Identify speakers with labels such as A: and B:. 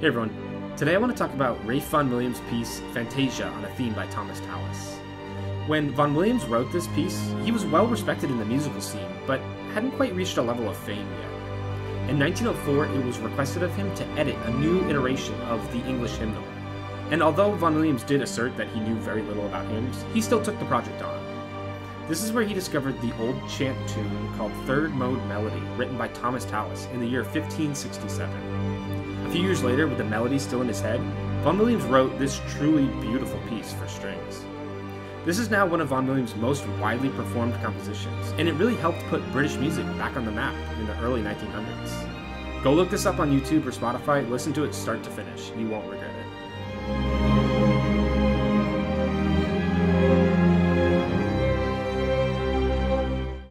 A: Hey everyone, today I want to talk about Ralph Vaughan Williams' piece Fantasia on a theme by Thomas Tallis. When Vaughan Williams wrote this piece, he was well respected in the musical scene, but hadn't quite reached a level of fame yet. In 1904, it was requested of him to edit a new iteration of the English hymnal. And although Vaughan Williams did assert that he knew very little about hymns, he still took the project on. This is where he discovered the old chant tune called Third Mode Melody, written by Thomas Tallis in the year 1567. A few years later, with the melody still in his head, Vaughan Williams wrote this truly beautiful piece for strings. This is now one of Vaughan Williams' most widely performed compositions, and it really helped put British music back on the map in the early 1900s. Go look this up on YouTube or Spotify, listen to it start to finish. You won't regret it.